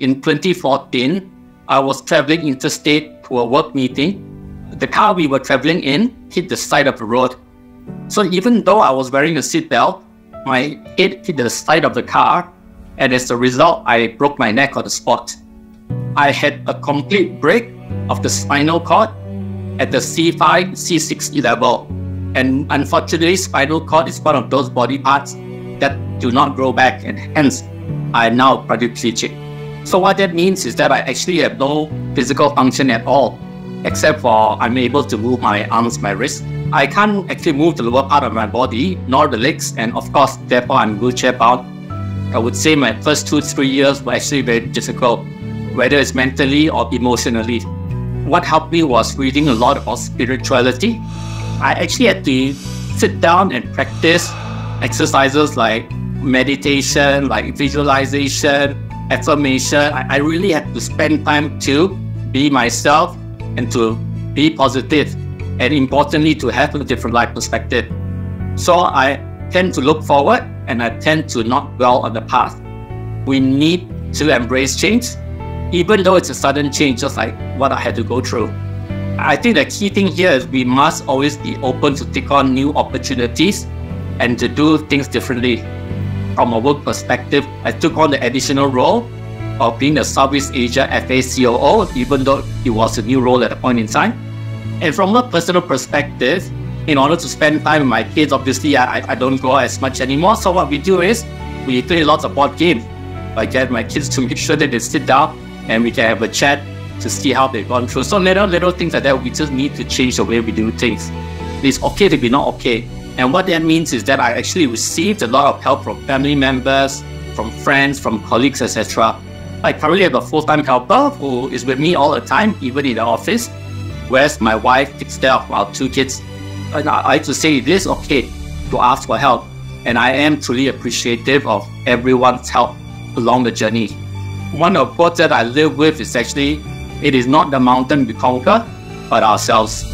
in 2014, I was traveling interstate to a work meeting. The car we were traveling in hit the side of the road. So even though I was wearing a seatbelt, my head hit the side of the car, and as a result, I broke my neck on the spot. I had a complete break of the spinal cord at the C5, C6 level. And unfortunately, spinal cord is one of those body parts that do not grow back, and hence, I am now quadriplegic. So what that means is that I actually have no physical function at all, except for I'm able to move my arms, my wrists. I can't actually move the lower part of my body, nor the legs, and of course, therefore, I'm wheelchair bound. I would say my first two, three years were actually very difficult, whether it's mentally or emotionally. What helped me was reading a lot about spirituality. I actually had to sit down and practice exercises like meditation, like visualization, affirmation. I, I really had to spend time to be myself and to be positive, and importantly, to have a different life perspective. So I tend to look forward and I tend to not dwell on the past. We need to embrace change, even though it's a sudden change, just like what I had to go through. I think the key thing here is we must always be open to take on new opportunities and to do things differently from a work perspective, I took on the additional role of being the Southeast Asia FA COO, even though it was a new role at a point in time. And from a personal perspective, in order to spend time with my kids, obviously I, I don't go as much anymore. So what we do is we play lots of board games. I get my kids to make sure that they sit down and we can have a chat to see how they've gone through. So little little things like that, we just need to change the way we do things. It's okay to be not okay. And what that means is that I actually received a lot of help from family members, from friends, from colleagues, etc. I currently have a full-time helper who is with me all the time, even in the office, whereas my wife takes care of our two kids. And I like to say it is okay to ask for help, and I am truly appreciative of everyone's help along the journey. One of the quotes that I live with is actually, it is not the mountain we conquer, but ourselves.